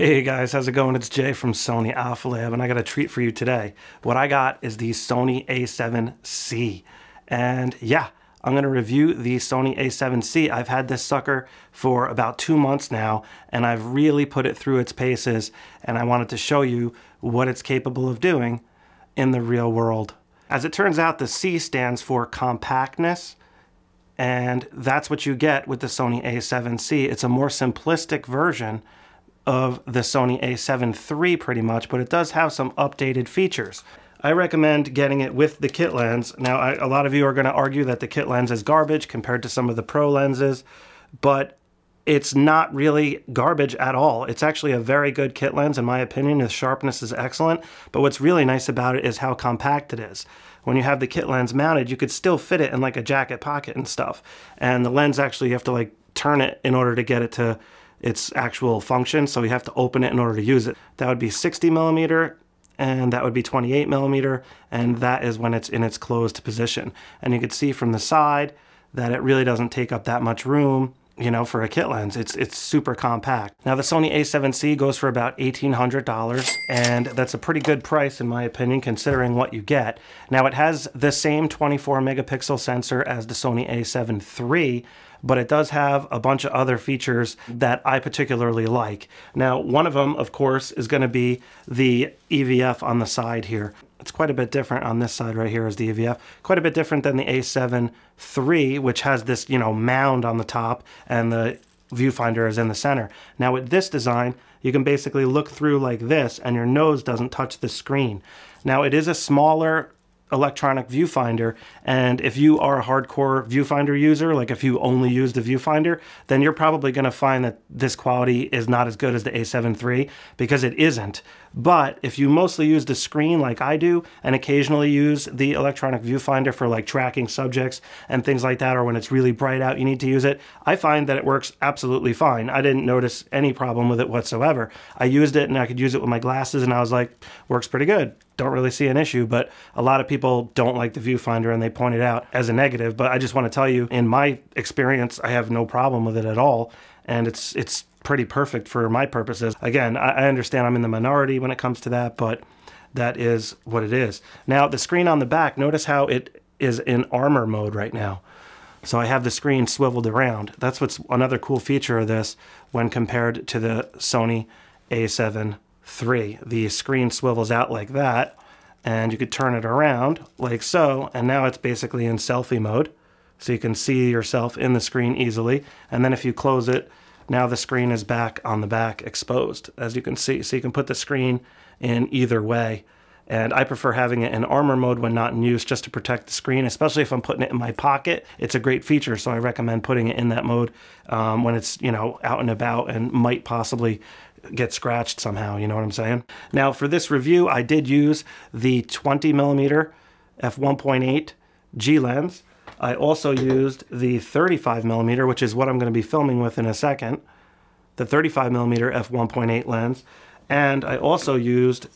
Hey guys, how's it going? It's Jay from Sony Alpha Lab, and I got a treat for you today. What I got is the Sony a7C. And yeah, I'm going to review the Sony a7C. I've had this sucker for about two months now, and I've really put it through its paces, and I wanted to show you what it's capable of doing in the real world. As it turns out, the C stands for compactness, and that's what you get with the Sony a7C. It's a more simplistic version of the Sony a7 III pretty much, but it does have some updated features. I recommend getting it with the kit lens. Now, I, a lot of you are going to argue that the kit lens is garbage compared to some of the pro lenses, but it's not really garbage at all. It's actually a very good kit lens, in my opinion. The sharpness is excellent, but what's really nice about it is how compact it is. When you have the kit lens mounted, you could still fit it in like a jacket pocket and stuff. And the lens actually, you have to like turn it in order to get it to its actual function. So we have to open it in order to use it. That would be 60 millimeter and that would be 28 millimeter. And that is when it's in its closed position. And you can see from the side that it really doesn't take up that much room you know, for a kit lens. It's it's super compact. Now the Sony a7C goes for about $1,800 and that's a pretty good price in my opinion considering what you get. Now it has the same 24 megapixel sensor as the Sony a7 III, but it does have a bunch of other features that I particularly like. Now, one of them, of course, is going to be the EVF on the side here. It's quite a bit different on this side right here is the EVF. Quite a bit different than the A7 III, which has this, you know, mound on the top and the viewfinder is in the center. Now with this design, you can basically look through like this and your nose doesn't touch the screen. Now it is a smaller electronic viewfinder. And if you are a hardcore viewfinder user, like if you only use the viewfinder, then you're probably going to find that this quality is not as good as the A7 III because it isn't. But if you mostly use the screen like I do and occasionally use the electronic viewfinder for like tracking subjects and things like that, or when it's really bright out, you need to use it, I find that it works absolutely fine. I didn't notice any problem with it whatsoever. I used it and I could use it with my glasses and I was like, works pretty good don't really see an issue, but a lot of people don't like the viewfinder and they point it out as a negative. But I just want to tell you, in my experience, I have no problem with it at all. And it's it's pretty perfect for my purposes. Again, I, understand I'm in the minority when it comes to that, but that is what it is. Now, the screen on the back, notice how it is in armor mode right now. So I have the screen swiveled around. That's what's another cool feature of this when compared to the Sony a7 III. The screen swivels out like that, and you could turn it around like so, and now it's basically in selfie mode. So you can see yourself in the screen easily. And then if you close it, now the screen is back on the back exposed, as you can see. So you can put the screen in either way. And I prefer having it in armor mode when not in use just to protect the screen, especially if I'm putting it in my pocket. It's a great feature, so I recommend putting it in that mode um, when it's, you know, out and about and might possibly get scratched somehow, you know what I'm saying? Now for this review, I did use the 20 millimeter f1.8 G lens. I also used the 35 millimeter, which is what I'm going to be filming with in a second, the 35 millimeter f1.8 lens, and I also used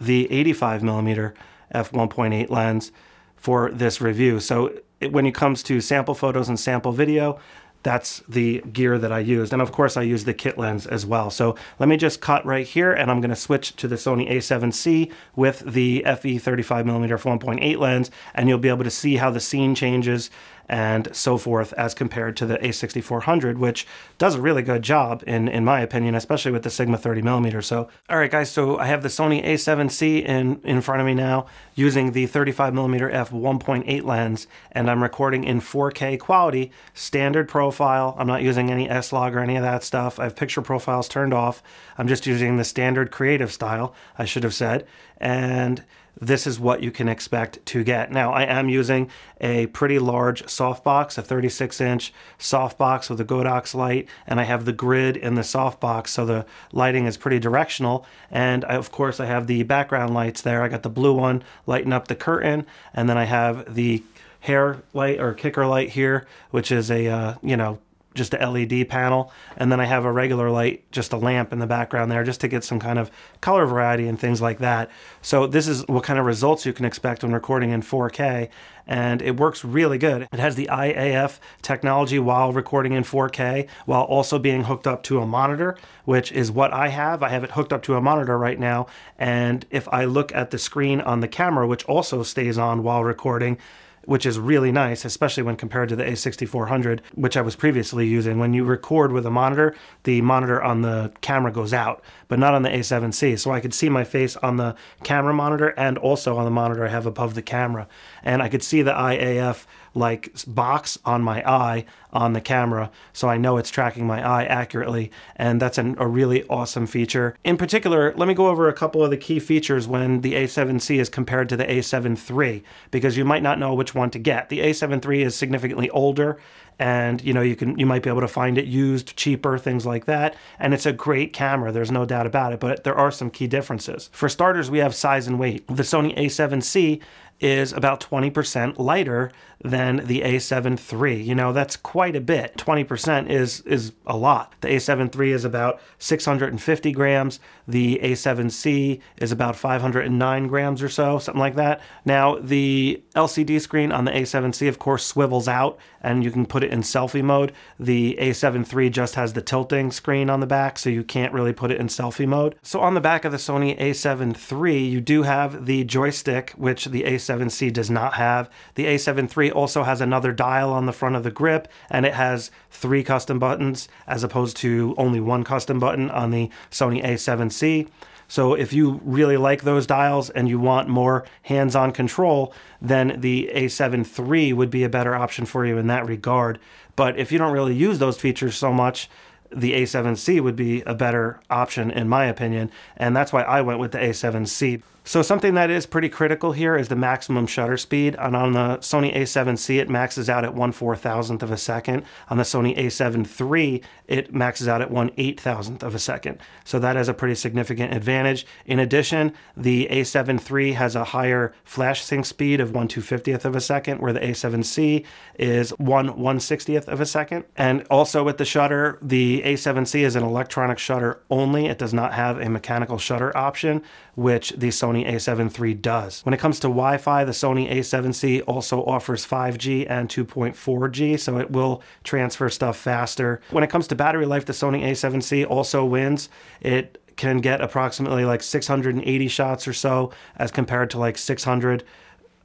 the 85 millimeter f1.8 lens for this review. So when it comes to sample photos and sample video, that's the gear that I used. And of course I use the kit lens as well. So let me just cut right here and I'm gonna switch to the Sony a7C with the FE 35mm f1.8 lens and you'll be able to see how the scene changes and so forth as compared to the A6400, which does a really good job in, in my opinion, especially with the Sigma 30 millimeter. So, all right, guys, so I have the Sony A7C in, in front of me now using the 35 millimeter f1.8 lens, and I'm recording in 4K quality, standard profile. I'm not using any S-Log or any of that stuff. I have picture profiles turned off. I'm just using the standard creative style, I should have said. And this is what you can expect to get. Now, I am using a pretty large softbox, a 36 inch softbox with a Godox light, and I have the grid in the softbox, so the lighting is pretty directional. And I, of course, I have the background lights there. I got the blue one lighting up the curtain, and then I have the hair light or kicker light here, which is a, uh, you know, just a LED panel, and then I have a regular light, just a lamp in the background there, just to get some kind of color variety and things like that. So this is what kind of results you can expect when recording in 4K, and it works really good. It has the Eye AF technology while recording in 4K, while also being hooked up to a monitor, which is what I have. I have it hooked up to a monitor right now, and if I look at the screen on the camera, which also stays on while recording, which is really nice, especially when compared to the A6400, which I was previously using. When you record with a monitor, the monitor on the camera goes out, but not on the A7C. So I could see my face on the camera monitor and also on the monitor I have above the camera. And I could see the Eye AF like box on my eye on the camera so I know it's tracking my eye accurately and that's an, a really awesome feature. In particular, let me go over a couple of the key features when the A7C is compared to the A7 III because you might not know which one to get. The A7 III is significantly older and you know you can you might be able to find it used cheaper things like that and it's a great camera there's no doubt about it but there are some key differences for starters we have size and weight the sony a7c is about 20% lighter than the A7 III. You know, that's quite a bit. 20% is is a lot. The A7 III is about 650 grams. The A7C is about 509 grams or so, something like that. Now, the LCD screen on the A7C, of course, swivels out and you can put it in selfie mode. The A7 III just has the tilting screen on the back, so you can't really put it in selfie mode. So on the back of the Sony A7 III, you do have the joystick, which the A7C does not have. The A7 III also has another dial on the front of the grip, and it has three custom buttons as opposed to only one custom button on the Sony A7C. So if you really like those dials and you want more hands-on control, then the A7 III would be a better option for you in that regard. But if you don't really use those features so much, the A7C would be a better option in my opinion, and that's why I went with the A7C. So something that is pretty critical here is the maximum shutter speed. And on the Sony a7C, it maxes out at 1 4,000th of a second. On the Sony a7 III, it maxes out at 1 8,000th of a second. So that is a pretty significant advantage. In addition, the a7 III has a higher flash sync speed of 1 250th of a second, where the a7C is 1 160th of a second. And also with the shutter, the a7C is an electronic shutter only. It does not have a mechanical shutter option, which the Sony a7 III does. When it comes to Wi-Fi, the Sony a7C also offers 5G and 2.4G, so it will transfer stuff faster. When it comes to battery life, the Sony a7C also wins. It can get approximately like 680 shots or so as compared to like 600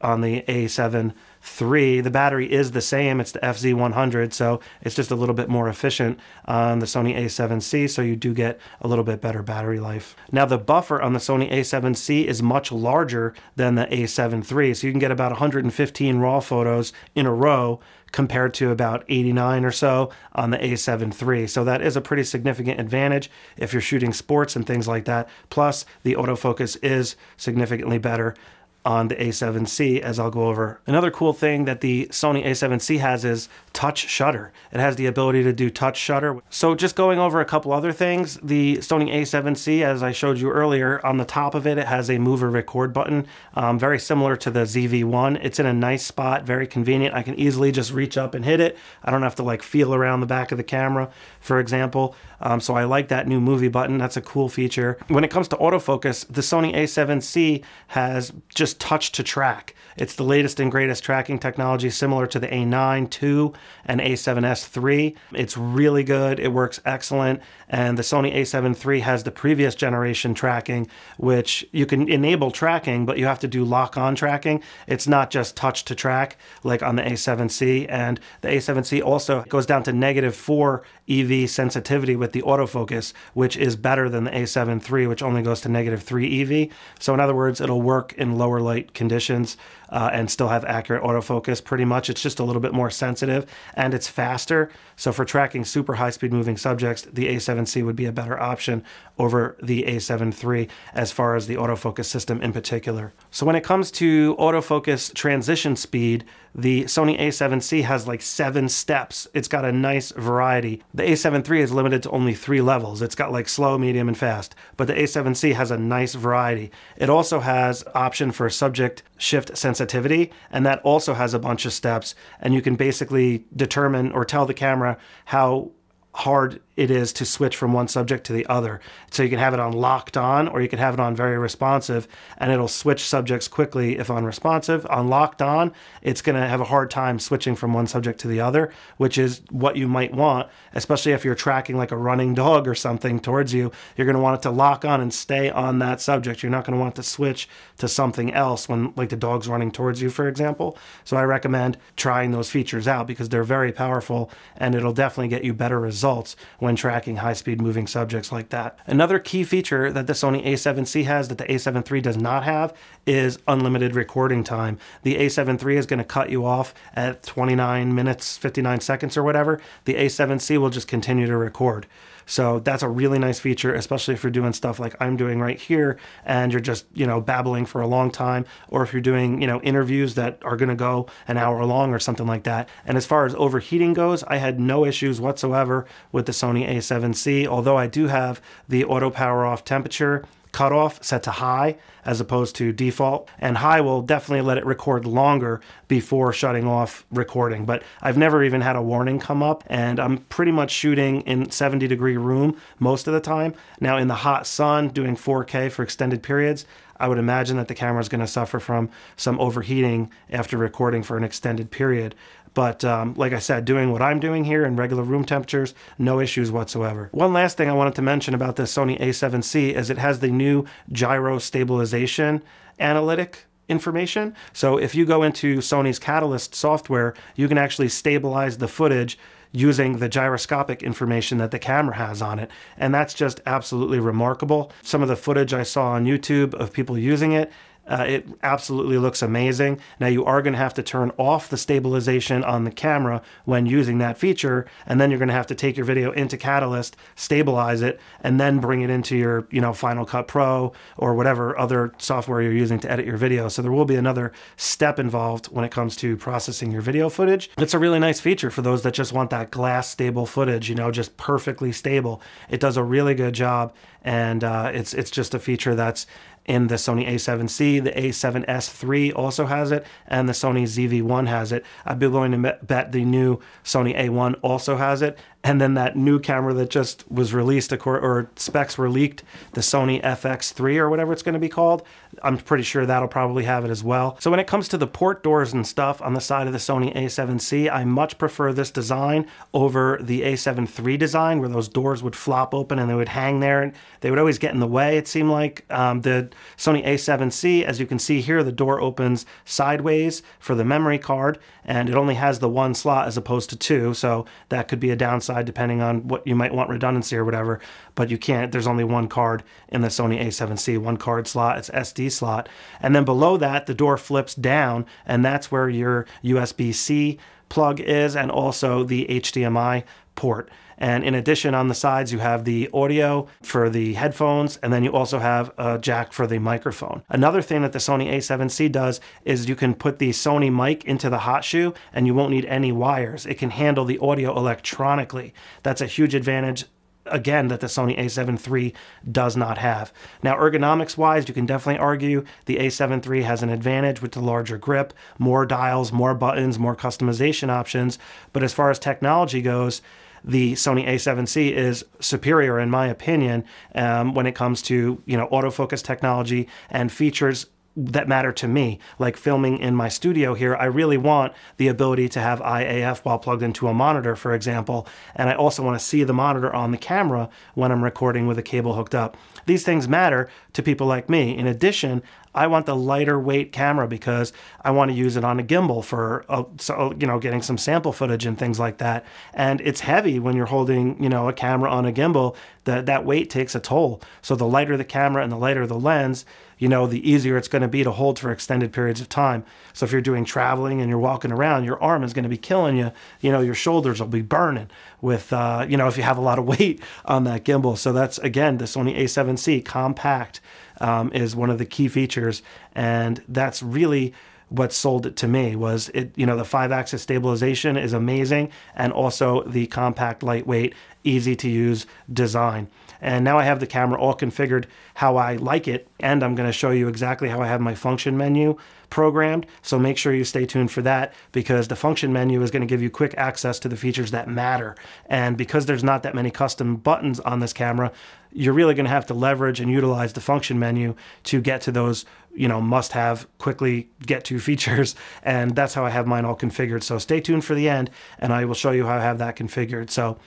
on the A7 III. The battery is the same, it's the FZ100, so it's just a little bit more efficient on the Sony a7C, so you do get a little bit better battery life. Now, the buffer on the Sony a7C is much larger than the a7 III, so you can get about 115 RAW photos in a row compared to about 89 or so on the A7 III. So that is a pretty significant advantage if you're shooting sports and things like that. Plus, the autofocus is significantly better on the A7C as I'll go over. Another cool thing that the Sony A7C has is touch shutter. It has the ability to do touch shutter. So just going over a couple other things, the Sony A7C, as I showed you earlier, on the top of it, it has a move or record button, um, very similar to the ZV-1. It's in a nice spot, very convenient. I can easily just reach up and hit it. I don't have to like feel around the back of the camera, for example. Um, so I like that new movie button. That's a cool feature. When it comes to autofocus, the Sony A7C has just touch to track. It's the latest and greatest tracking technology similar to the A9 II and A7S III. It's really good. It works excellent. And the Sony A7 III has the previous generation tracking, which you can enable tracking, but you have to do lock on tracking. It's not just touch to track like on the A7C. And the A7C also goes down to negative four EV sensitivity with the autofocus, which is better than the A7 III, which only goes to negative three EV. So in other words, it'll work in lower light conditions uh, and still have accurate autofocus pretty much. It's just a little bit more sensitive and it's faster. So for tracking super high speed moving subjects, the A7C would be a better option over the A7 III as far as the autofocus system in particular. So when it comes to autofocus transition speed, the Sony a7C has like seven steps. It's got a nice variety. The a7 III is limited to only three levels. It's got like slow, medium, and fast. But the a7C has a nice variety. It also has option for subject shift sensitivity and that also has a bunch of steps. And you can basically determine or tell the camera how hard it is to switch from one subject to the other. So you can have it on locked on or you can have it on very responsive and it'll switch subjects quickly if on responsive. On locked on, it's going to have a hard time switching from one subject to the other, which is what you might want, especially if you're tracking like a running dog or something towards you. You're going to want it to lock on and stay on that subject. You're not going to want to switch to something else when like the dog's running towards you, for example. So I recommend trying those features out because they're very powerful and it'll definitely get you better results when tracking high speed moving subjects like that. Another key feature that the Sony a7C has that the a7 III does not have is unlimited recording time. The a7 III is going to cut you off at 29 minutes, 59 seconds or whatever. The a7C will just continue to record. So that's a really nice feature, especially if you're doing stuff like I'm doing right here and you're just, you know, babbling for a long time, or if you're doing, you know, interviews that are going to go an hour long or something like that. And as far as overheating goes, I had no issues whatsoever with the Sony a7C, although I do have the auto power off temperature cutoff set to high as opposed to default. And high will definitely let it record longer before shutting off recording. But I've never even had a warning come up, and I'm pretty much shooting in 70 degree room most of the time. Now, in the hot sun, doing 4K for extended periods, I would imagine that the camera is going to suffer from some overheating after recording for an extended period. But um, like I said, doing what I'm doing here in regular room temperatures, no issues whatsoever. One last thing I wanted to mention about the Sony a7C is it has the new gyro stabilization analytic information. So if you go into Sony's Catalyst software, you can actually stabilize the footage using the gyroscopic information that the camera has on it. And that's just absolutely remarkable. Some of the footage I saw on YouTube of people using it, uh, it absolutely looks amazing. Now you are going to have to turn off the stabilization on the camera when using that feature, and then you're going to have to take your video into Catalyst, stabilize it, and then bring it into your, you know, Final Cut Pro or whatever other software you're using to edit your video. So there will be another step involved when it comes to processing your video footage. It's a really nice feature for those that just want that glass stable footage, you know, just perfectly stable. It does a really good job, and uh, it's it's just a feature that's in the Sony a7C. The a7S III also has it, and the Sony ZV-1 has it. I'd be willing to bet the new Sony A1 also has it, and then that new camera that just was released or specs were leaked the sony fx3 or whatever it's going to be called i'm pretty sure that'll probably have it as well. So when it comes to the port doors and stuff on the side of the sony a7c i much prefer this design over the a7 III design where those doors would flop open and they would hang there and they would always get in the way it seemed like. Um, the sony a7c as you can see here the door opens sideways for the memory card and it only has the one slot as opposed to two so that could be a downside depending on what you might want redundancy or whatever. But you can't, there's only one card in the Sony a7C, one card slot, it's SD slot. And then below that, the door flips down, and that's where your USB C plug is and also the HDMI port. And in addition, on the sides, you have the audio for the headphones, and then you also have a jack for the microphone. Another thing that the Sony a7C does is you can put the Sony mic into the hot shoe and you won't need any wires. It can handle the audio electronically. That's a huge advantage again that the Sony a7 III does not have. Now ergonomics wise, you can definitely argue the a7 III has an advantage with the larger grip, more dials, more buttons, more customization options, but as far as technology goes, the Sony a7C is superior, in my opinion, um, when it comes to you know autofocus technology and features that matter to me, like filming in my studio here, I really want the ability to have Eye AF while plugged into a monitor, for example, and I also want to see the monitor on the camera when I'm recording with a cable hooked up. These things matter to people like me. In addition, I want the lighter weight camera because I want to use it on a gimbal for, uh, so, you know, getting some sample footage and things like that. And it's heavy when you're holding, you know, a camera on a gimbal. That that weight takes a toll. So the lighter the camera and the lighter the lens, you know, the easier it's going to be to hold for extended periods of time. So if you're doing traveling and you're walking around, your arm is going to be killing you. You know, your shoulders will be burning with, uh, you know, if you have a lot of weight on that gimbal. So that's, again, the Sony a7C compact um, is one of the key features. And that's really what sold it to me was it you know the five axis stabilization is amazing and also the compact lightweight easy to use design And now I have the camera all configured how I like it. And I'm going to show you exactly how I have my function menu programmed. So make sure you stay tuned for that because the function menu is going to give you quick access to the features that matter. And because there's not that many custom buttons on this camera, you're really going to have to leverage and utilize the function menu to get to those you know must have quickly get to features and that's how I have mine all configured so stay tuned for the end and I will show you how I have that configured so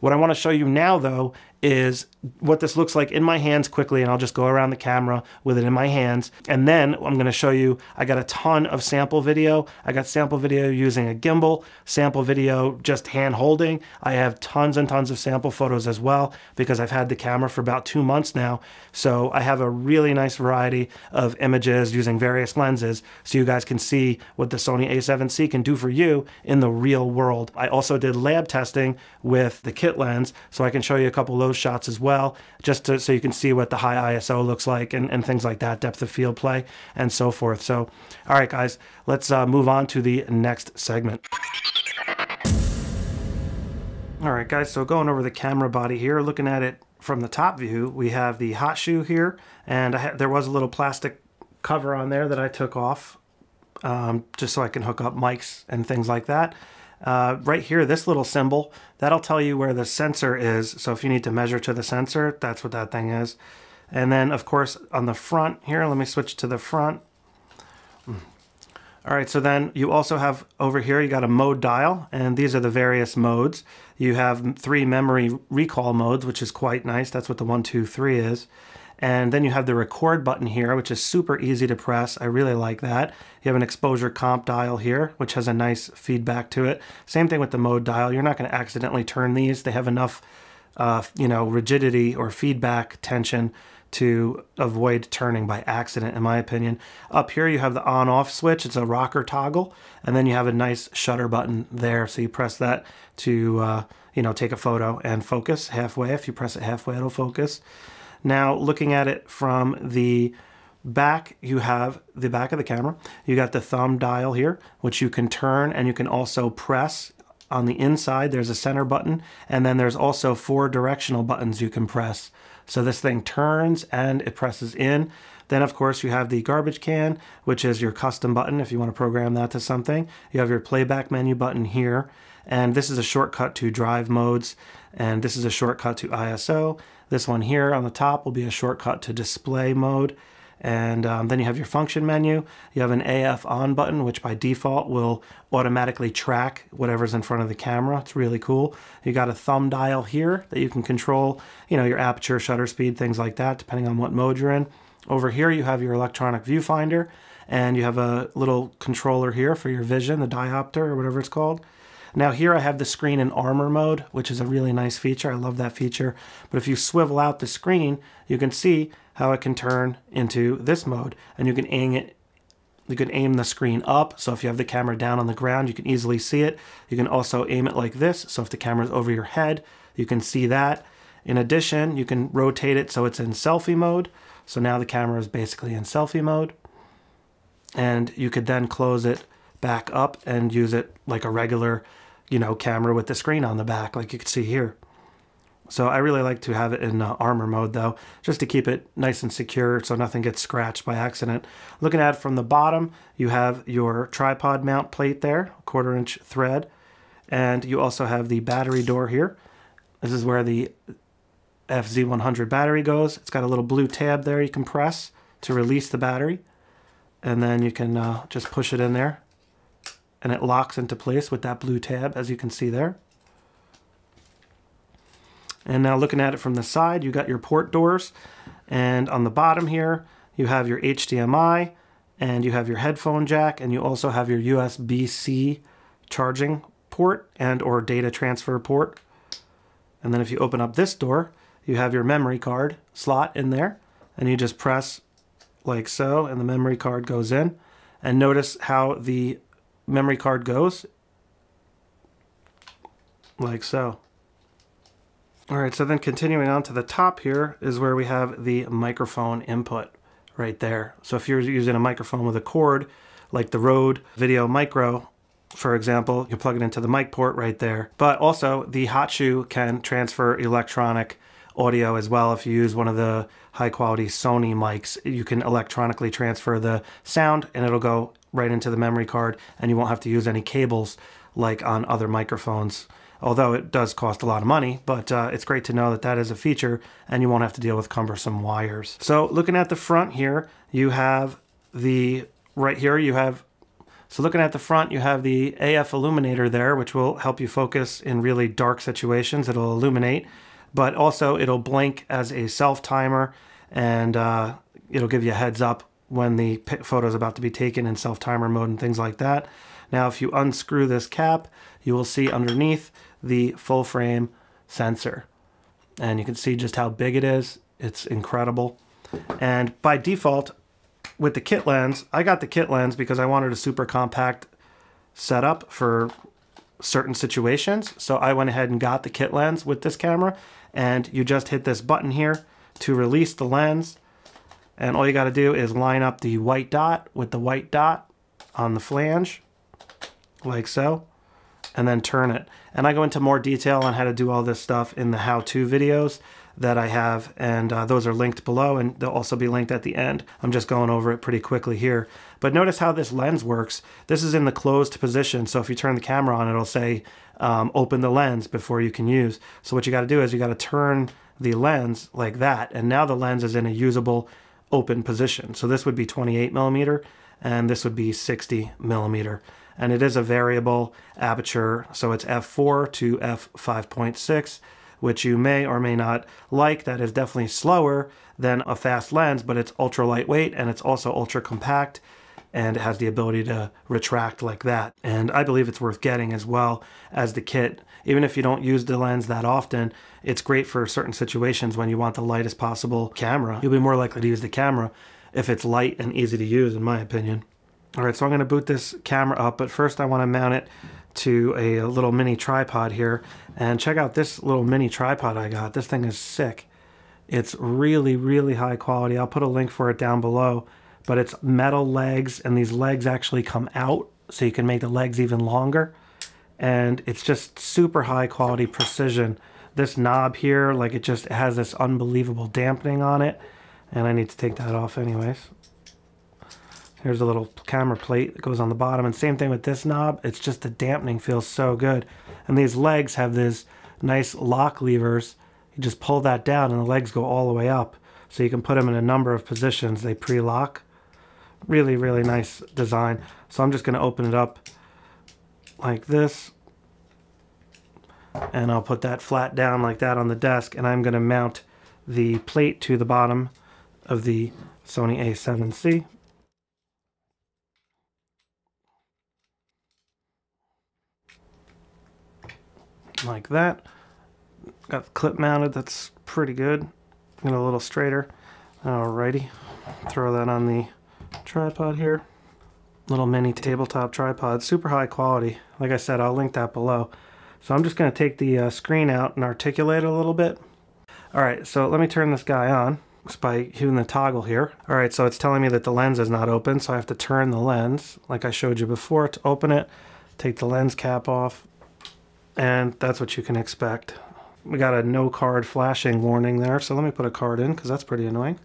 what I want to show you now though is what this looks like in my hands quickly and I'll just go around the camera with it in my hands. And then I'm going to show you I got a ton of sample video. I got sample video using a gimbal sample video just hand holding. I have tons and tons of sample photos as well because I've had the camera for about two months now. So I have a really nice variety of images using various lenses so you guys can see what the Sony a7C can do for you in the real world. I also did lab testing with the kit lens so I can show you a couple of those shots as well, just to, so you can see what the high ISO looks like and, and things like that, depth of field play and so forth. So, all right, guys, let's uh, move on to the next segment. All right, guys, so going over the camera body here, looking at it from the top view, we have the hot shoe here, and there was a little plastic cover on there that I took off um, just so I can hook up mics and things like that. Uh, right here, this little symbol, that'll tell you where the sensor is. So if you need to measure to the sensor, that's what that thing is. And then, of course, on the front here, let me switch to the front. All right, so then you also have over here, you got a mode dial, and these are the various modes. You have three memory recall modes, which is quite nice. That's what the one, two, three is. And then you have the record button here, which is super easy to press. I really like that. You have an exposure comp dial here, which has a nice feedback to it. Same thing with the mode dial. You're not going to accidentally turn these. They have enough, uh, you know, rigidity or feedback tension to avoid turning by accident, in my opinion. Up here, you have the on off switch. It's a rocker toggle. And then you have a nice shutter button there. So you press that to, uh, you know, take a photo and focus halfway. If you press it halfway, it'll focus. Now, looking at it from the back, you have the back of the camera. You got the thumb dial here, which you can turn and you can also press. On the inside, there's a center button, and then there's also four directional buttons you can press. So this thing turns and it presses in. Then, of course, you have the garbage can, which is your custom button if you want to program that to something. You have your playback menu button here, and this is a shortcut to drive modes, and this is a shortcut to ISO. This one here on the top will be a shortcut to display mode. And um, then you have your function menu. You have an AF on button, which by default will automatically track whatever's in front of the camera. It's really cool. You got a thumb dial here that you can control, you know, your aperture, shutter speed, things like that, depending on what mode you're in. Over here, you have your electronic viewfinder, and you have a little controller here for your vision, the diopter or whatever it's called. Now here I have the screen in armor mode, which is a really nice feature. I love that feature. But if you swivel out the screen, you can see how it can turn into this mode and you can aim it you can aim the screen up, so if you have the camera down on the ground, you can easily see it. You can also aim it like this, so if the camera's over your head, you can see that. In addition, you can rotate it so it's in selfie mode. So now the camera is basically in selfie mode. And you could then close it back up and use it like a regular, you know, camera with the screen on the back, like you can see here. So I really like to have it in uh, armor mode though, just to keep it nice and secure so nothing gets scratched by accident. Looking at it from the bottom, you have your tripod mount plate there, quarter inch thread, and you also have the battery door here. This is where the FZ100 battery goes. It's got a little blue tab there you can press to release the battery, and then you can uh, just push it in there and it locks into place with that blue tab as you can see there. And now looking at it from the side, you got your port doors and on the bottom here you have your HDMI and you have your headphone jack and you also have your USB-C charging port and or data transfer port. And then if you open up this door, you have your memory card slot in there and you just press like so and the memory card goes in. And notice how the memory card goes. Like so. All right, so then continuing on to the top here is where we have the microphone input right there. So if you're using a microphone with a cord, like the Rode Video Micro, for example, you plug it into the mic port right there. But also the hot shoe can transfer electronic audio as well. If you use one of the high quality Sony mics, you can electronically transfer the sound and it'll go right into the memory card and you won't have to use any cables like on other microphones. Although it does cost a lot of money, but uh, it's great to know that that is a feature and you won't have to deal with cumbersome wires. So looking at the front here, you have the, right here you have so looking at the front, you have the AF illuminator there, which will help you focus in really dark situations. It'll illuminate, but also it'll blink as a self timer and uh, it'll give you a heads up when the photo is about to be taken in self timer mode and things like that. Now, if you unscrew this cap, you will see underneath the full frame sensor. And you can see just how big it is. It's incredible. And by default, with the kit lens, I got the kit lens because I wanted a super compact setup for certain situations. So I went ahead and got the kit lens with this camera and you just hit this button here to release the lens. And all you got to do is line up the white dot with the white dot on the flange like so and then turn it. And I go into more detail on how to do all this stuff in the how-to videos that I have, and uh, those are linked below, and they'll also be linked at the end. I'm just going over it pretty quickly here. But notice how this lens works. This is in the closed position, so if you turn the camera on, it'll say um, open the lens before you can use. So what you got to do is you got to turn the lens like that, and now the lens is in a usable open position. So this would be 28 millimeter, and this would be 60 millimeter and it is a variable aperture, so it's f4 to f5.6 which you may or may not like. That is definitely slower than a fast lens, but it's ultra lightweight and it's also ultra compact and it has the ability to retract like that. And I believe it's worth getting as well as the kit. Even if you don't use the lens that often, it's great for certain situations when you want the lightest possible camera. You'll be more likely to use the camera if it's light and easy to use, in my opinion. All right, so I'm gonna boot this camera up, but first I wanna mount it to a, a little mini tripod here. And check out this little mini tripod I got. This thing is sick. It's really, really high quality. I'll put a link for it down below. But it's metal legs, and these legs actually come out, so you can make the legs even longer. And it's just super high quality precision. This knob here, like it just has this unbelievable dampening on it. And I need to take that off anyways. Here's a little camera plate that goes on the bottom. And same thing with this knob. It's just the dampening feels so good. And these legs have these nice lock levers. You just pull that down and the legs go all the way up. So you can put them in a number of positions. They pre-lock. Really, really nice design. So I'm just going to open it up like this. And I'll put that flat down like that on the desk. And I'm going to mount the plate to the bottom of the Sony a7C. like that. Got the clip mounted, that's pretty good. Get a little straighter. Alrighty, throw that on the tripod here. Little mini tabletop tripod, super high quality. Like I said, I'll link that below. So I'm just gonna take the uh, screen out and articulate a little bit. Alright, so let me turn this guy on just by hitting the toggle here. Alright, so it's telling me that the lens is not open, so I have to turn the lens, like I showed you before, to open it. Take the lens cap off, and that's what you can expect. We got a no card flashing warning there, so let me put a card in because that's pretty annoying.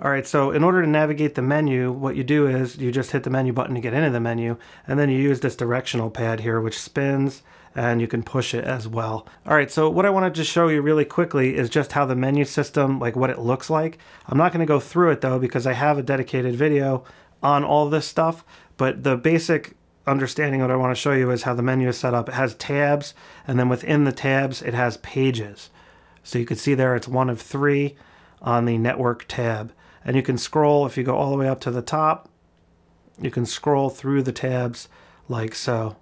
All right, so in order to navigate the menu, what you do is you just hit the menu button to get into the menu, and then you use this directional pad here, which spins, and you can push it as well. All right, so what I wanted to show you really quickly is just how the menu system, like what it looks like. I'm not gonna go through it though, because I have a dedicated video on all this stuff, but the basic understanding what I want to show you is how the menu is set up. It has tabs, and then within the tabs, it has pages. So you can see there it's one of three on the network tab. And you can scroll, if you go all the way up to the top, you can scroll through the tabs like so.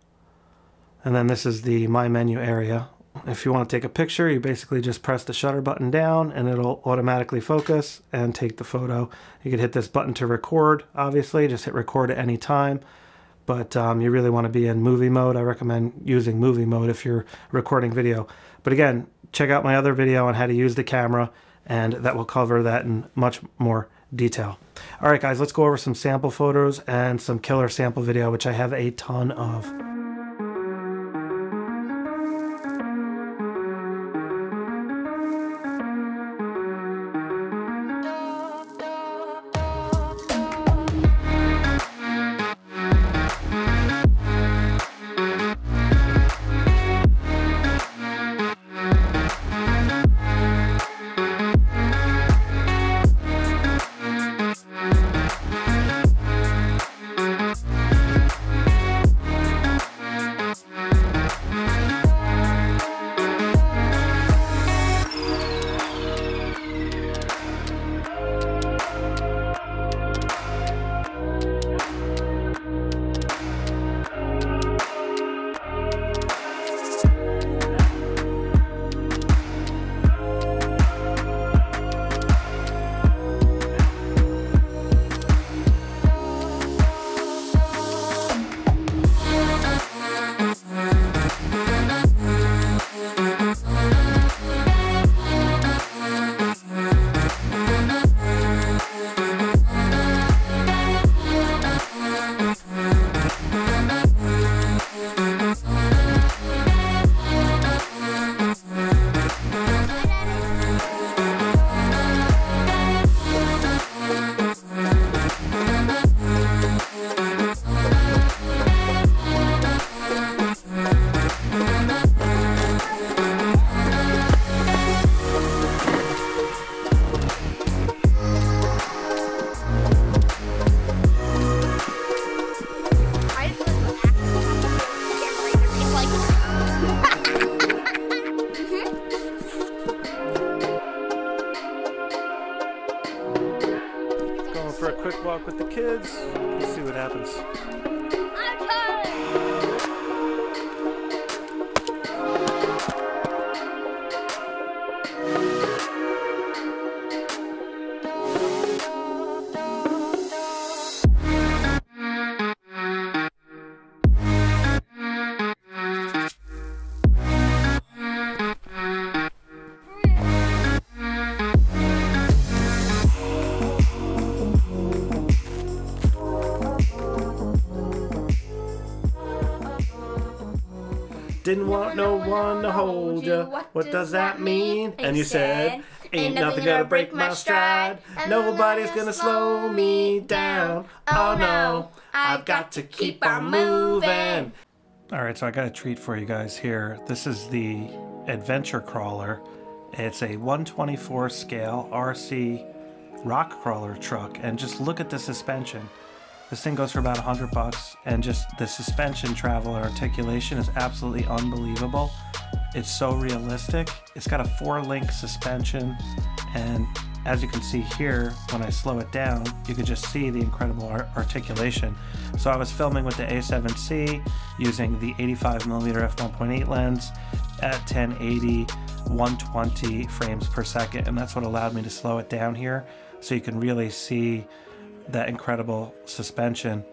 And then this is the My Menu area. If you want to take a picture, you basically just press the shutter button down and it'll automatically focus and take the photo. You can hit this button to record, obviously, just hit record at any time but um, you really want to be in movie mode. I recommend using movie mode if you're recording video. But again, check out my other video on how to use the camera, and that will cover that in much more detail. All right, guys, let's go over some sample photos and some killer sample video, which I have a ton of. Didn't want no one to hold you. What does that mean? And you said, Ain't nothing gonna break my stride. Nobody's gonna slow me down. Oh, oh no, I've got to keep on moving. All right, so I got a treat for you guys here. This is the Adventure Crawler. It's a 124 scale RC rock crawler truck, and just look at the suspension. This thing goes for about 100 bucks and just the suspension travel and articulation is absolutely unbelievable. It's so realistic. It's got a four link suspension and as you can see here, when I slow it down, you can just see the incredible articulation. So I was filming with the A7C using the 85mm f1.8 lens at 1080, 120 frames per second, and that's what allowed me to slow it down here so you can really see that incredible suspension.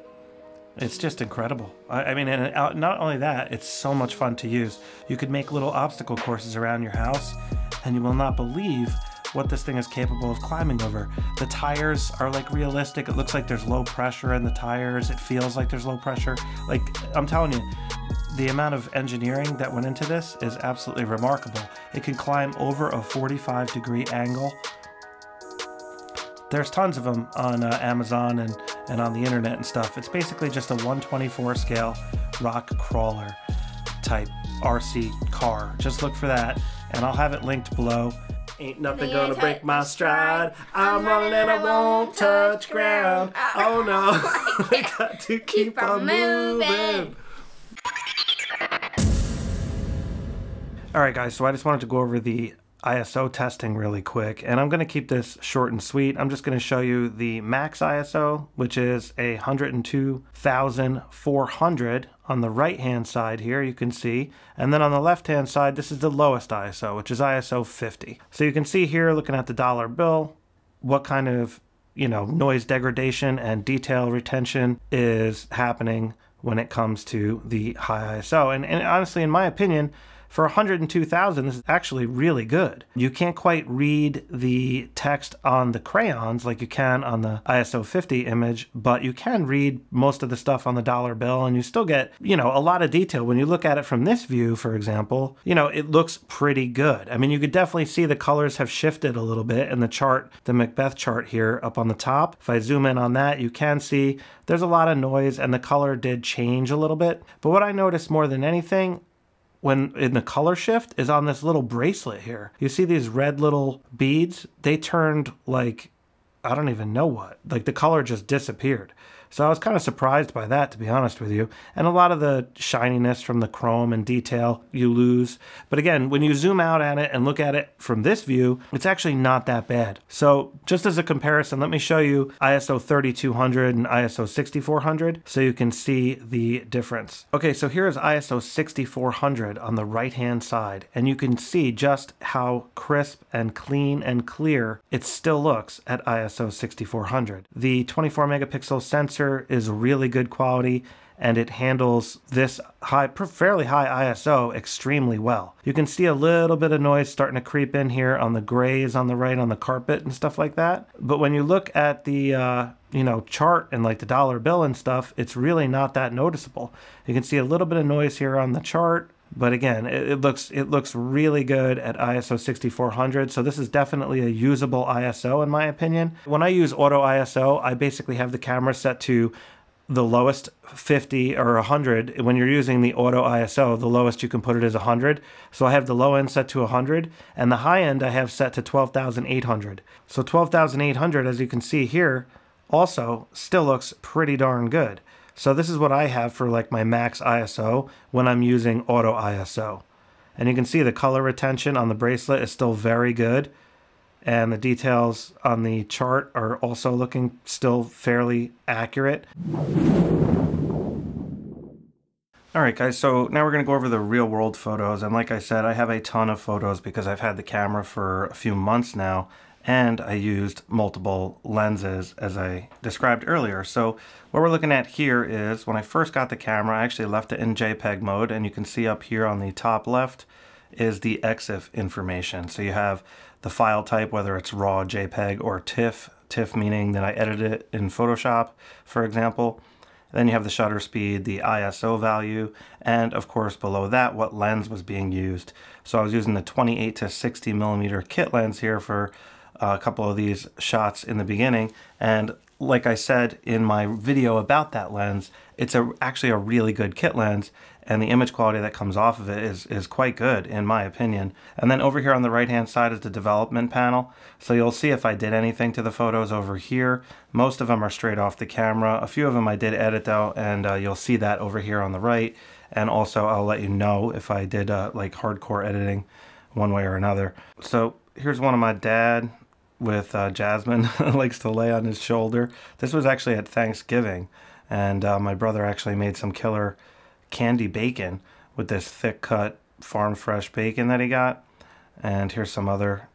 It's just incredible. I, I mean, and uh, not only that, it's so much fun to use. You could make little obstacle courses around your house, and you will not believe what this thing is capable of climbing over. The tires are like realistic. It looks like there's low pressure in the tires. It feels like there's low pressure. Like, I'm telling you, the amount of engineering that went into this is absolutely remarkable. It can climb over a 45 degree angle there's tons of them on uh, Amazon and, and on the internet and stuff. It's basically just a 124 scale rock crawler type RC car. Just look for that, and I'll have it linked below. Ain't nothing gonna break my stride. I'm running and I won't touch ground. Oh no, I got to keep on moving. All right, guys, so I just wanted to go over the ISO testing really quick, and I'm going to keep this short and sweet. I'm just going to show you the max ISO, which is a 102,400 on the right hand side here, you can see. And then on the left hand side, this is the lowest ISO, which is ISO 50. So you can see here, looking at the dollar bill, what kind of you know noise degradation and detail retention is happening when it comes to the high ISO. And, and honestly, in my opinion, for 102,000, this is actually really good. You can't quite read the text on the crayons like you can on the ISO 50 image, but you can read most of the stuff on the dollar bill and you still get, you know, a lot of detail. When you look at it from this view, for example, you know, it looks pretty good. I mean, you could definitely see the colors have shifted a little bit in the chart, the Macbeth chart here up on the top. If I zoom in on that, you can see there's a lot of noise and the color did change a little bit. But what I noticed more than anything when in the color shift is on this little bracelet here. You see these red little beads? They turned like I don't even know what. Like the color just disappeared. So I was kind of surprised by that, to be honest with you. And a lot of the shininess from the chrome and detail you lose. But again, when you zoom out at it and look at it from this view, it's actually not that bad. So just as a comparison, let me show you ISO 3200 and ISO 6400 so you can see the difference. Okay, so here is ISO 6400 on the right hand side, and you can see just how crisp and clean and clear it still looks at ISO 6400. The 24 megapixel sensor is really good quality and it handles this high, fairly high ISO extremely well. You can see a little bit of noise starting to creep in here on the grays on the right on the carpet and stuff like that. But when you look at the uh, you know chart and like the dollar bill and stuff, it's really not that noticeable. You can see a little bit of noise here on the chart. But again, it, it looks it looks really good at ISO 6400. So this is definitely a usable ISO in my opinion. When I use auto ISO, I basically have the camera set to the lowest 50 or 100 when you're using the auto ISO the lowest you can put it is 100 so I have the low end set to 100 and the high end I have set to 12,800 so 12,800 as you can see here also still looks pretty darn good so this is what I have for like my max ISO when I'm using auto ISO. And you can see the color retention on the bracelet is still very good. and the details on the chart are also looking still fairly accurate. All right, guys, so now we're going to go over the real world photos. And like I said, I have a ton of photos because I've had the camera for a few months now and I used multiple lenses as I described earlier. So what we're looking at here is when I first got the camera, I actually left it in JPEG mode and you can see up here on the top left is the EXIF information. So you have the file type, whether it's raw JPEG or TIFF, TIFF meaning that I edited it in Photoshop, for example. Then you have the shutter speed, the ISO value, and of course below that what lens was being used. So I was using the 28 to 60 millimeter kit lens here for a couple of these shots in the beginning. And like I said in my video about that lens, it's a, actually a really good kit lens and the image quality that comes off of it is, is quite good in my opinion. And then over here on the right hand side is the development panel. So you'll see if I did anything to the photos over here. Most of them are straight off the camera. A few of them I did edit though and uh, you'll see that over here on the right. And also I'll let you know if I did uh, like hardcore editing one way or another. So here's one of my dad with uh, Jasmine likes to lay on his shoulder. This was actually at Thanksgiving, and uh, my brother actually made some killer candy bacon with this thick cut farm fresh bacon that he got. And here's some other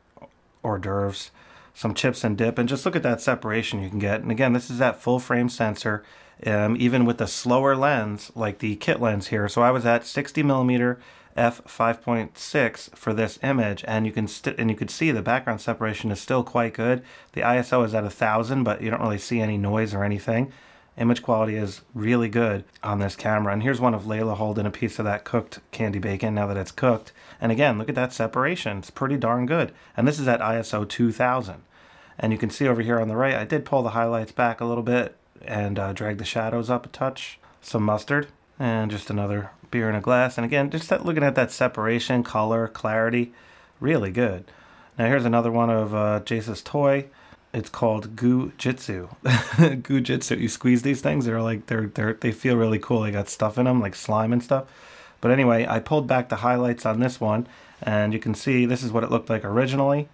hors d'oeuvres, some chips and dip, and just look at that separation you can get. And again, this is that full frame sensor, um, even with the slower lens, like the kit lens here. So I was at 60 millimeter f5.6 for this image and you can and you could see the background separation is still quite good. The ISO is at a thousand but you don't really see any noise or anything. Image quality is really good on this camera. And here's one of Layla holding a piece of that cooked candy bacon now that it's cooked. And again look at that separation. It's pretty darn good. And this is at ISO 2000 and you can see over here on the right I did pull the highlights back a little bit and uh, drag the shadows up a touch some mustard and just another beer in a glass. And again, just looking at that separation, color, clarity, really good. Now here's another one of uh, Jace's toy. It's called Goo Jit Zu. Goo Jitsu. You squeeze these things, they're like they're they're they feel really cool. They got stuff in them, like slime and stuff. But anyway, I pulled back the highlights on this one, and you can see this is what it looked like originally,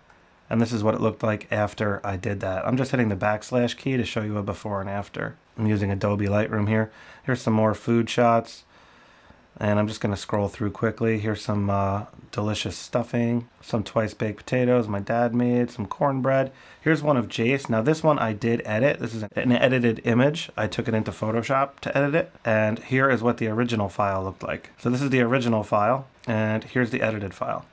and this is what it looked like after I did that. I'm just hitting the backslash key to show you a before and after. I'm using Adobe Lightroom here. Here's some more food shots. And I'm just going to scroll through quickly. Here's some uh, delicious stuffing, some twice baked potatoes my dad made, some cornbread. Here's one of Jace. Now this one I did edit. This is an edited image. I took it into Photoshop to edit it. And here is what the original file looked like. So this is the original file and here's the edited file.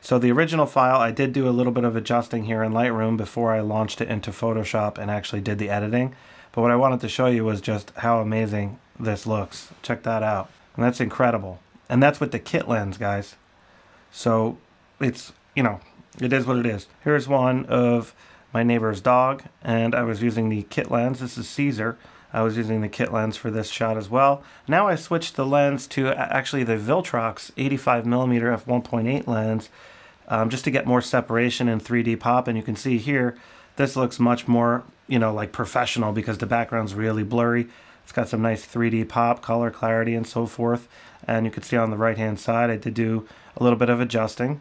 So the original file, I did do a little bit of adjusting here in Lightroom before I launched it into Photoshop and actually did the editing. But what I wanted to show you was just how amazing this looks. Check that out. And that's incredible. And that's with the kit lens, guys. So it's, you know, it is what it is. Here's one of my neighbor's dog, and I was using the kit lens. This is Caesar. I was using the kit lens for this shot as well. Now I switched the lens to actually the Viltrox 85mm f1.8 lens um, just to get more separation and 3D pop. And you can see here, this looks much more, you know, like professional because the background's really blurry. It's got some nice 3D pop, color clarity, and so forth. And you can see on the right-hand side, I did do a little bit of adjusting.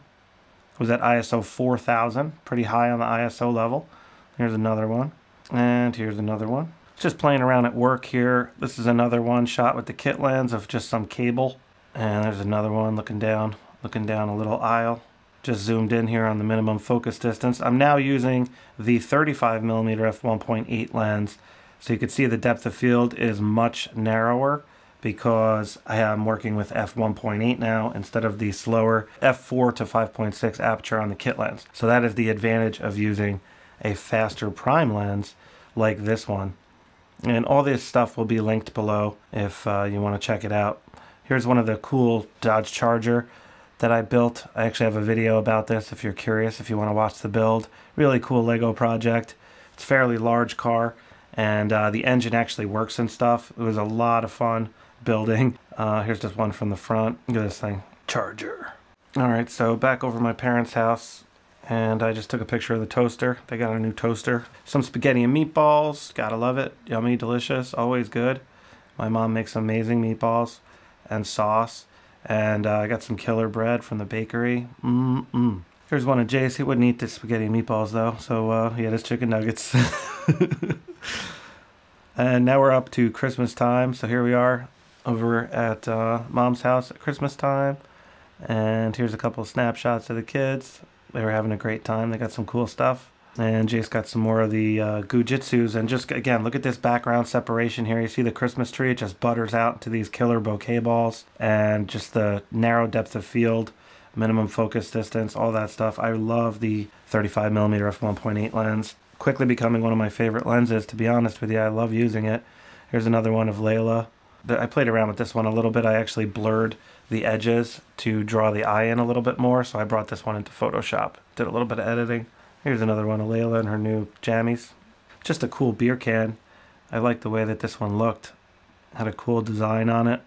It was at ISO 4000, pretty high on the ISO level. Here's another one. And here's another one. Just playing around at work here. This is another one shot with the kit lens of just some cable. And there's another one looking down, looking down a little aisle. Just zoomed in here on the minimum focus distance. I'm now using the 35mm f1.8 lens so you can see the depth of field is much narrower because I am working with f1.8 now instead of the slower f4 to 5.6 aperture on the kit lens. So that is the advantage of using a faster prime lens like this one. And all this stuff will be linked below if uh, you want to check it out. Here's one of the cool Dodge Charger that I built. I actually have a video about this if you're curious, if you want to watch the build. Really cool Lego project. It's a fairly large car and uh, the engine actually works and stuff. It was a lot of fun building. Uh, here's just one from the front. Look at this thing. Charger. All right, so back over my parents' house, and I just took a picture of the toaster. They got a new toaster. Some spaghetti and meatballs. Gotta love it. Yummy, delicious, always good. My mom makes amazing meatballs and sauce. And uh, I got some killer bread from the bakery. Mmm-mmm. Here's one of Jace. He wouldn't eat the spaghetti and meatballs though, so uh, he had his chicken nuggets. and now we're up to Christmas time. So here we are over at uh, mom's house at Christmas time. And here's a couple of snapshots of the kids. They were having a great time. They got some cool stuff. And Jace got some more of the uh, Goo Jit Zus. And just again, look at this background separation here. You see the Christmas tree, it just butters out into these killer bokeh balls. And just the narrow depth of field, minimum focus distance, all that stuff. I love the 35 millimeter f1.8 lens. Quickly becoming one of my favorite lenses, to be honest with you. I love using it. Here's another one of Layla. I played around with this one a little bit. I actually blurred the edges to draw the eye in a little bit more. So I brought this one into Photoshop. Did a little bit of editing. Here's another one of Layla and her new jammies. Just a cool beer can. I like the way that this one looked. Had a cool design on it.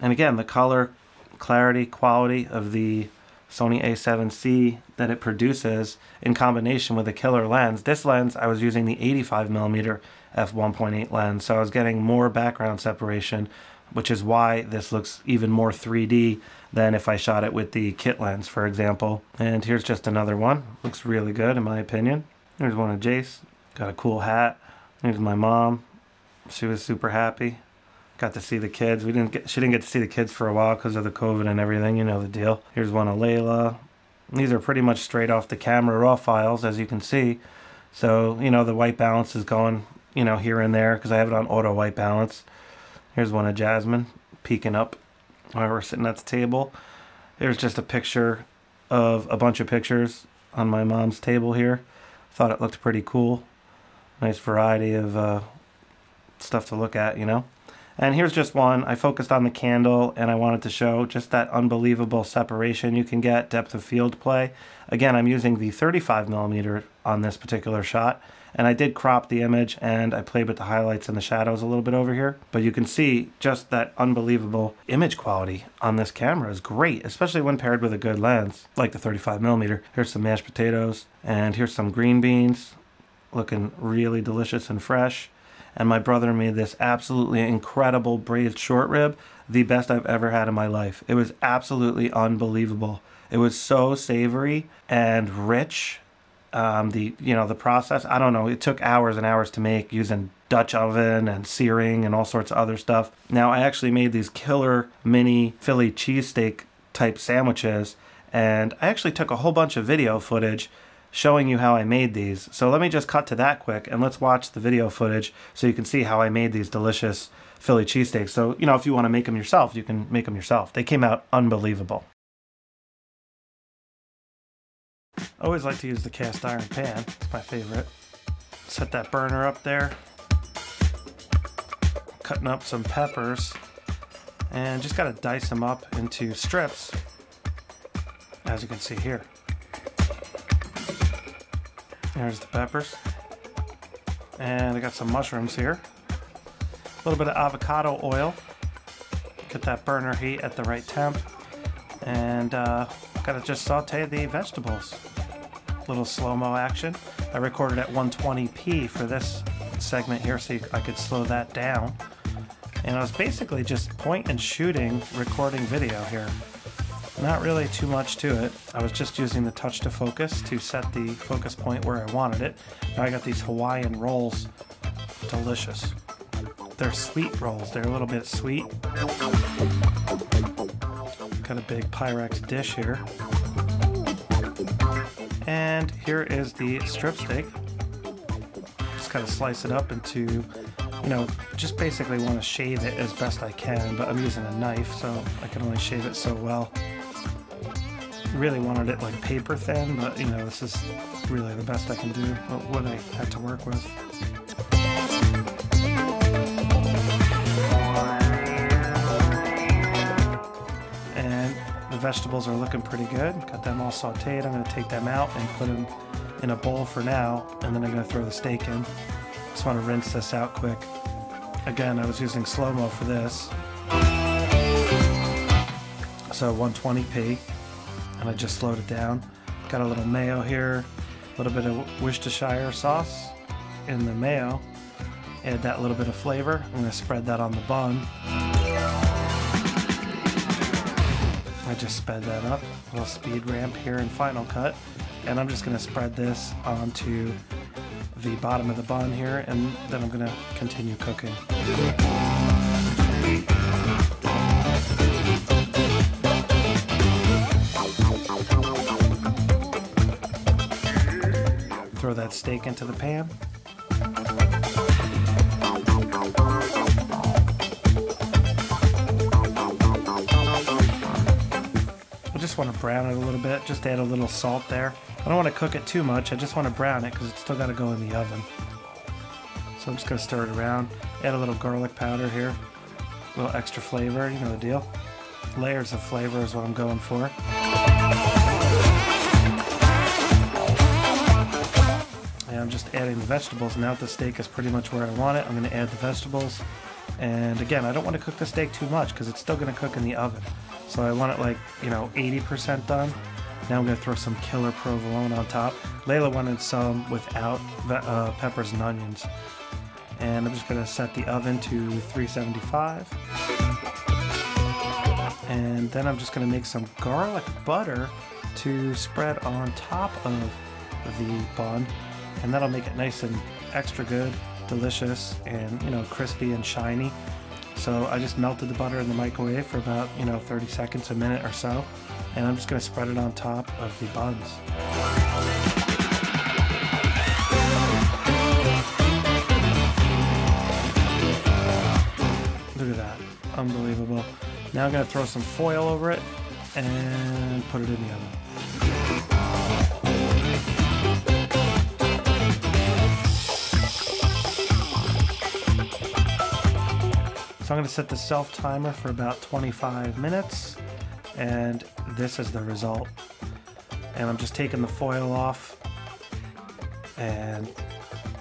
And again, the color, clarity, quality of the Sony a7C that it produces in combination with a killer lens. This lens, I was using the 85mm f1.8 lens, so I was getting more background separation, which is why this looks even more 3D than if I shot it with the kit lens, for example. And here's just another one. Looks really good in my opinion. Here's one of Jace. Got a cool hat. Here's my mom. She was super happy. Got to see the kids. We didn't get. She didn't get to see the kids for a while because of the COVID and everything. You know the deal. Here's one of Layla. These are pretty much straight off the camera raw files, as you can see. So you know the white balance is going, you know, here and there because I have it on auto white balance. Here's one of Jasmine peeking up while we're sitting at the table. There's just a picture of a bunch of pictures on my mom's table here. Thought it looked pretty cool. Nice variety of uh, stuff to look at, you know. And here's just one. I focused on the candle and I wanted to show just that unbelievable separation you can get, depth of field play. Again, I'm using the 35 millimeter on this particular shot. And I did crop the image and I played with the highlights and the shadows a little bit over here. But you can see just that unbelievable image quality on this camera is great, especially when paired with a good lens like the 35 millimeter. Here's some mashed potatoes and here's some green beans looking really delicious and fresh. And my brother made this absolutely incredible braised short rib, the best I've ever had in my life. It was absolutely unbelievable. It was so savory and rich um, the you know the process. I don't know. It took hours and hours to make using Dutch oven and searing and all sorts of other stuff. Now I actually made these killer mini Philly cheesesteak type sandwiches, and I actually took a whole bunch of video footage showing you how I made these. So let me just cut to that quick and let's watch the video footage so you can see how I made these delicious Philly cheesesteaks. So, you know, if you want to make them yourself, you can make them yourself. They came out unbelievable. I always like to use the cast iron pan. It's my favorite. Set that burner up there. Cutting up some peppers. And just got to dice them up into strips. As you can see here. There's the peppers. And I got some mushrooms here. A little bit of avocado oil. Get that burner heat at the right temp. And uh, gotta just saute the vegetables little slow-mo action. I recorded at 120p for this segment here so I could slow that down. And I was basically just point and shooting recording video here. Not really too much to it. I was just using the touch to focus to set the focus point where I wanted it. Now I got these Hawaiian rolls. Delicious. They're sweet rolls. They're a little bit sweet. Got a big Pyrex dish here. And here is the strip steak. Just kind of slice it up into, you know, just basically want to shave it as best I can, but I'm using a knife, so I can only shave it so well. Really wanted it like paper thin, but you know, this is really the best I can do, what I had to work with. And the vegetables are looking pretty good. Got them all sauteed. I'm to take them out and put them in a bowl for now, and then I'm going to throw the steak in. Just want to rinse this out quick. Again, I was using slow-mo for this. So 120p, and I just slowed it down. Got a little mayo here, a little bit of Worcestershire sauce in the mayo. Add that little bit of flavor. I'm to spread that on the bun. I just sped that up, a little speed ramp here in Final Cut. And I'm just gonna spread this onto the bottom of the bun here and then I'm gonna continue cooking. That steak into the pan. I just want to brown it a little bit, just add a little salt there. I don't want to cook it too much, I just want to brown it because it's still got to go in the oven. So I'm just going to stir it around, add a little garlic powder here, a little extra flavor, you know the deal. Layers of flavor is what I'm going for. I'm just adding the vegetables. Now the steak is pretty much where I want it, I'm going to add the vegetables. And again, I don't want to cook the steak too much because it's still going to cook in the oven. So I want it like, you know, 80% done. Now I'm going to throw some killer provolone on top. Layla wanted some without uh, peppers and onions. And I'm just going to set the oven to 375. And then I'm just going to make some garlic butter to spread on top of the bun. And that'll make it nice and extra good, delicious, and, you know, crispy and shiny. So I just melted the butter in the microwave for about, you know, 30 seconds, a minute or so. And I'm just to spread it on top of the buns. Look at that. Unbelievable. Now I'm going to throw some foil over it and put it in the oven. So I'm going to set the self timer for about 25 minutes and this is the result. And I'm just taking the foil off and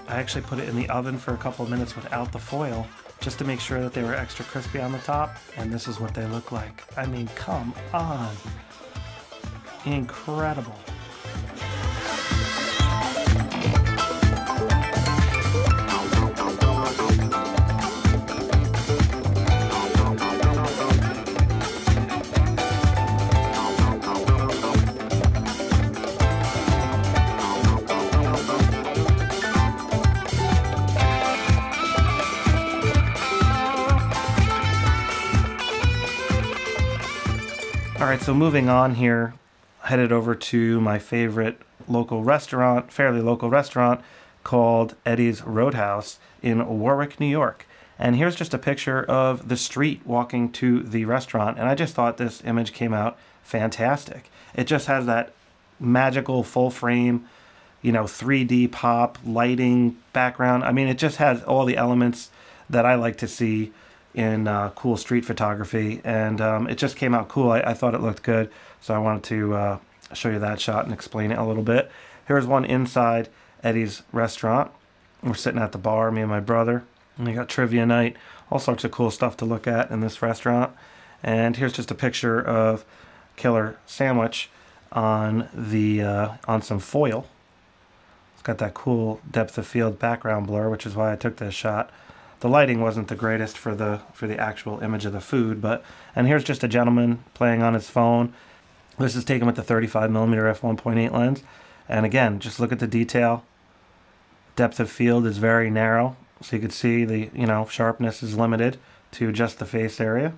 I actually put it in the oven for a couple of minutes without the foil just to make sure that they were extra crispy on the top and this is what they look like. I mean, come on. Incredible. Right, so moving on here, headed over to my favorite local restaurant, fairly local restaurant called Eddie's Roadhouse in Warwick, New York. And here's just a picture of the street walking to the restaurant. And I just thought this image came out fantastic. It just has that magical full frame, you know, 3D pop, lighting, background. I mean, it just has all the elements that I like to see in uh, cool street photography, and um, it just came out cool. I, I, thought it looked good, so I wanted to uh, show you that shot and explain it a little bit. Here's one inside Eddie's restaurant. We're sitting at the bar, me and my brother, and we got trivia night, all sorts of cool stuff to look at in this restaurant. And here's just a picture of killer sandwich on the uh, on some foil. It's got that cool depth of field background blur, which is why I took this shot the lighting wasn't the greatest for the for the actual image of the food but and here's just a gentleman playing on his phone. This is taken with the 35 millimeter f1.8 lens. And again just look at the detail. Depth of field is very narrow so you can see the you know sharpness is limited to just the face area.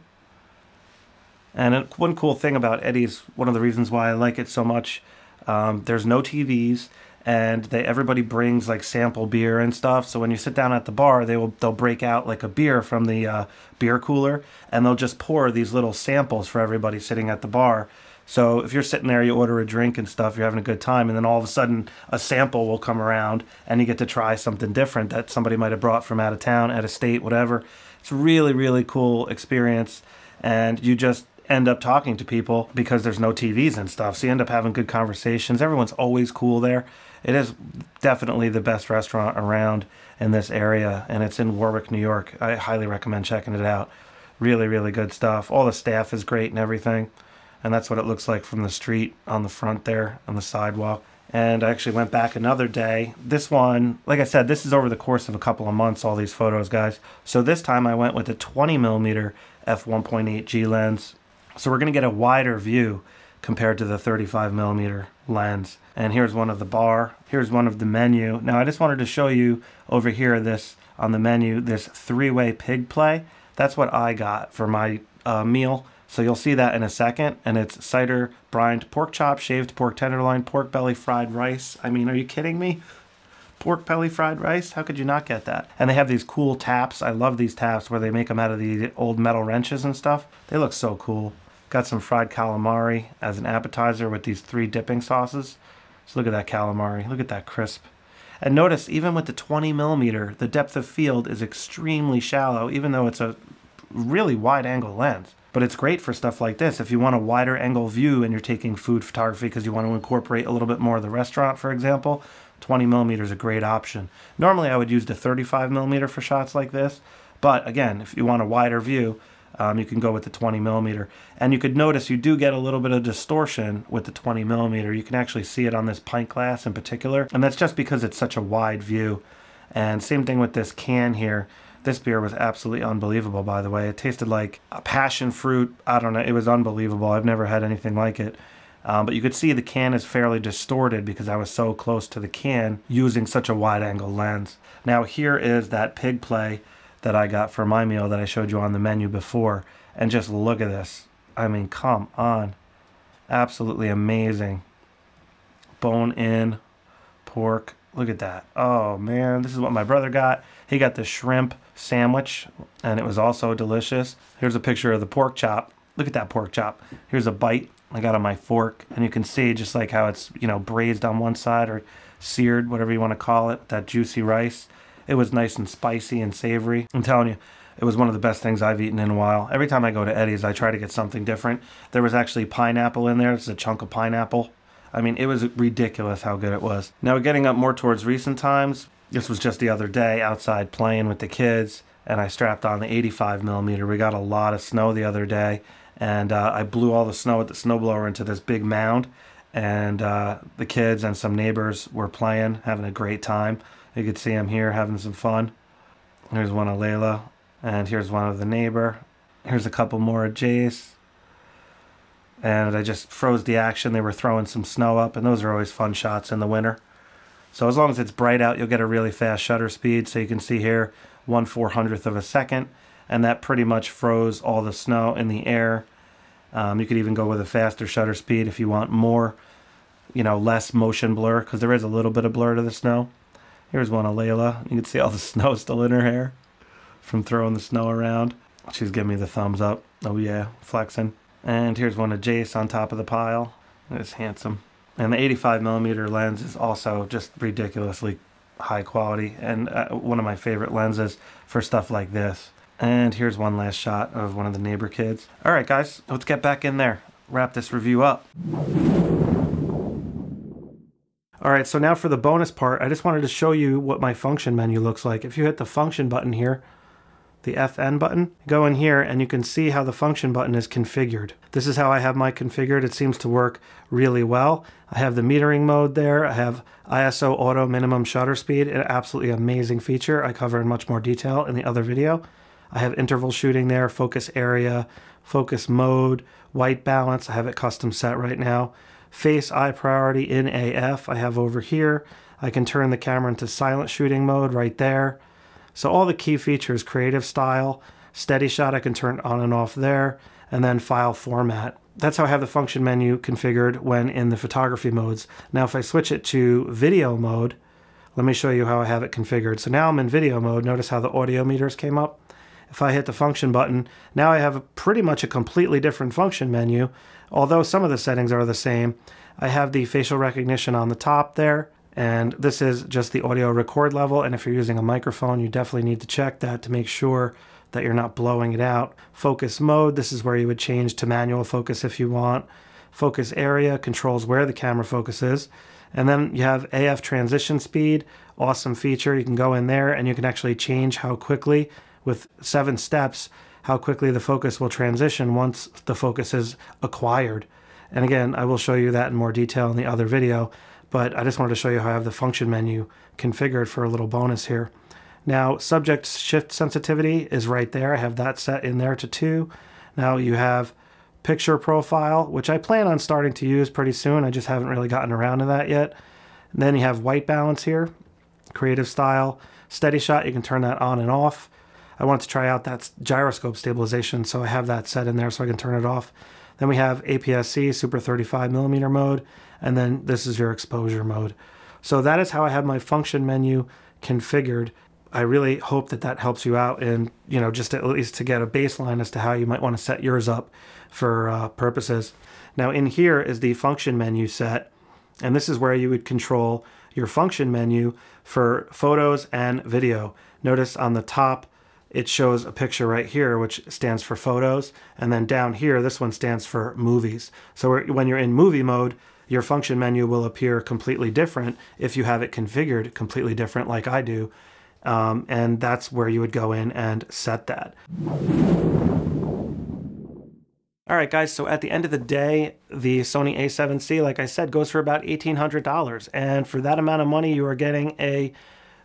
And one cool thing about Eddie's one of the reasons why I like it so much um, there's no TVs and they everybody brings like sample beer and stuff. So when you sit down at the bar, they will they'll break out like a beer from the uh, beer cooler, and they'll just pour these little samples for everybody sitting at the bar. So if you're sitting there, you order a drink and stuff, you're having a good time, and then all of a sudden a sample will come around, and you get to try something different that somebody might have brought from out of town, out of state, whatever. It's really really cool experience, and you just end up talking to people because there's no TVs and stuff. So you end up having good conversations. Everyone's always cool there it is definitely the best restaurant around in this area, and it's in Warwick, New York. I highly recommend checking it out. Really, really good stuff. All the staff is great and everything, and that's what it looks like from the street on the front there on the sidewalk. And I actually went back another day. This one, like I said, this is over the course of a couple of months, all these photos, guys. So this time I went with a 20 millimeter f1.8 G lens So we're going to get a wider view compared to the 35 millimeter lens. And here's one of the bar. Here's one of the menu. Now I just wanted to show you over here this on the menu, this three-way pig play. That's what I got for my uh, meal. So you'll see that in a second. And it's cider, brined pork chop, shaved pork tenderloin, pork belly, fried rice. I mean, are you kidding me? Pork belly fried rice? How could you not get that? And they have these cool taps. I love these taps where they make them out of the old metal wrenches and stuff. They look so cool. Got some fried calamari as an appetizer with these three dipping sauces. So look at that calamari. Look at that crisp. And notice, even with the 20 millimeter, the depth of field is extremely shallow, even though it's a really wide angle lens. But it's great for stuff like this. If you want a wider angle view and you're taking food photography because you want to incorporate a little bit more of the restaurant, for example, 20 millimeter is a great option. Normally I would use the 35 millimeter for shots like this. But again, if you want a wider view, um, you can go with the 20 millimeter. And you could notice you do get a little bit of distortion with the 20 millimeter. You can actually see it on this pint glass in particular. And that's just because it's such a wide view. And same thing with this can here. This beer was absolutely unbelievable, by the way. It tasted like a passion fruit. I don't know. It was unbelievable. I've never had anything like it. Um, but you could see the can is fairly distorted because I was so close to the can using such a wide angle lens. Now here is that pig play that I got for my meal that I showed you on the menu before. And just look at this. I mean, come on. Absolutely amazing. Bone in pork. Look at that. Oh, man. This is what my brother got. He got the shrimp sandwich, and it was also delicious. Here's a picture of the pork chop. Look at that pork chop. Here's a bite I got on my fork, and you can see just like how it's, you know, braised on one side or seared, whatever you want to call it, that juicy rice. It was nice and spicy and savory. I'm telling you, it was one of the best things I've eaten in a while. Every time I go to Eddie's, I try to get something different. There was actually pineapple in there. It's a chunk of pineapple. I mean, it was ridiculous how good it was. Now, getting up more towards recent times, this was just the other day outside playing with the kids, and I strapped on the 85 millimeter. We got a lot of snow the other day, and uh, I blew all the snow with the snowblower into this big mound, and uh, the kids and some neighbors were playing, having a great time. You could see him here having some fun. Here's one of Layla, and here's one of the neighbor. Here's a couple more of Jace. And I just froze the action. They were throwing some snow up, and those are always fun shots in the winter. So as long as it's bright out, you'll get a really fast shutter speed. So you can see here, one four hundredth of a second, and that pretty much froze all the snow in the air. Um, you could even go with a faster shutter speed if you want more, you know, less motion blur, because there is a little bit of blur to the snow. Here's one of Layla. You can see all the snow still in her hair from throwing the snow around. She's giving me the thumbs up. Oh yeah, flexing. And here's one of Jace on top of the pile. It's handsome. And the 85 millimeter lens is also just ridiculously high quality and uh, one of my favorite lenses for stuff like this. And here's one last shot of one of the neighbor kids. All right, guys, let's get back in there. Wrap this review up. All right, so now for the bonus part, I just wanted to show you what my function menu looks like. If you hit the function button here, the FN button, go in here and you can see how the function button is configured. This is how I have my configured. It seems to work really well. I have the metering mode there. I have ISO auto minimum shutter speed, an absolutely amazing feature I cover in much more detail in the other video. I have interval shooting there, focus area, focus mode, white balance. I have it custom set right now face eye priority in AF I have over here. I can turn the camera into silent shooting mode right there. So all the key features, creative style, steady shot I can turn on and off there, and then file format. That's how I have the function menu configured when in the photography modes. Now if I switch it to video mode, let me show you how I have it configured. So now I'm in video mode. Notice how the audio meters came up. If I hit the function button, now I have pretty much a completely different function menu Although some of the settings are the same, I have the facial recognition on the top there, and this is just the audio record level. And if you're using a microphone, you definitely need to check that to make sure that you're not blowing it out. Focus mode, this is where you would change to manual focus if you want. Focus area controls where the camera focuses. And then you have AF transition speed, awesome feature. You can go in there and you can actually change how quickly with seven steps how quickly the focus will transition once the focus is acquired. And again, I will show you that in more detail in the other video, but I just wanted to show you how I have the function menu configured for a little bonus here. Now, subject shift sensitivity is right there. I have that set in there to two. Now you have picture profile, which I plan on starting to use pretty soon. I just haven't really gotten around to that yet. And then you have white balance here, creative style, steady shot. You can turn that on and off. I want to try out that gyroscope stabilization, so I have that set in there so I can turn it off. Then we have APS-C, super 35 millimeter mode, and then this is your exposure mode. So that is how I have my function menu configured. I really hope that that helps you out and, you know, just at least to get a baseline as to how you might want to set yours up for uh, purposes. Now in here is the function menu set, and this is where you would control your function menu for photos and video. Notice on the top, it shows a picture right here, which stands for photos. And then down here, this one stands for movies. So when you're in movie mode, your function menu will appear completely different if you have it configured completely different like I do. Um, and that's where you would go in and set that. All right, guys, so at the end of the day, the Sony a7C, like I said, goes for about $1,800. And for that amount of money, you are getting a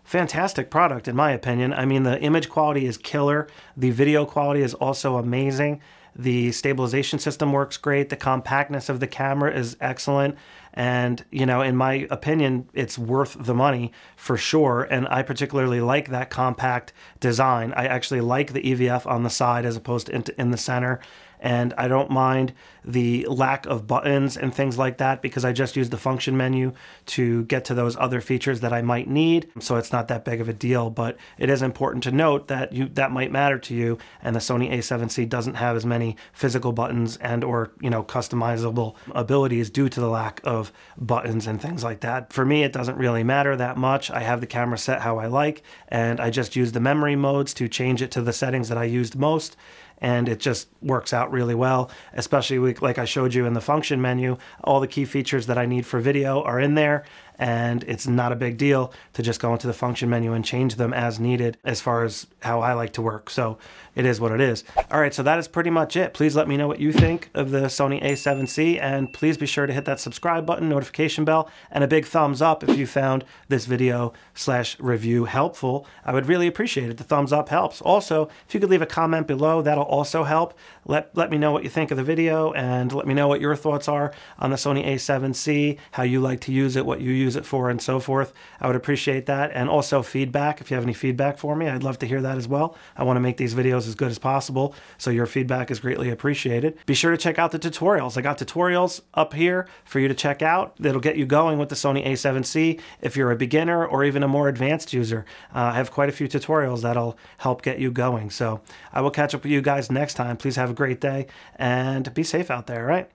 fantastic product, in my opinion. I mean, the image quality is killer. The video quality is also amazing. The stabilization system works great. The compactness of the camera is excellent. And, you know, in my opinion, it's worth the money for sure. And I particularly like that compact design. I actually like the EVF on the side as opposed to in the center and I don't mind the lack of buttons and things like that because I just use the function menu to get to those other features that I might need. So it's not that big of a deal, but it is important to note that you that might matter to you and the Sony a7C doesn't have as many physical buttons and or, you know, customizable abilities due to the lack of buttons and things like that. For me, it doesn't really matter that much. I have the camera set how I like and I just use the memory modes to change it to the settings that I used most and it just works out really well, especially like I showed you in the function menu. All the key features that I need for video are in there and it's not a big deal to just go into the function menu and change them as needed as far as how I like to work. So it is what it is. All right, so that is pretty much it. Please let me know what you think of the Sony a7C and please be sure to hit that subscribe button, notification bell, and a big thumbs up if you found this video slash review helpful. I would really appreciate it. The thumbs up helps. Also, if you could leave a comment below, that'll also help. Let, let me know what you think of the video and let me know what your thoughts are on the Sony a7C, how you like to use it, what you use use it for and so forth. I would appreciate that. And also feedback. If you have any feedback for me, I'd love to hear that as well. I want to make these videos as good as possible. So your feedback is greatly appreciated. Be sure to check out the tutorials. I got tutorials up here for you to check out. That'll get you going with the Sony a7C. If you're a beginner or even a more advanced user, uh, I have quite a few tutorials that'll help get you going. So I will catch up with you guys next time. Please have a great day and be safe out there, right?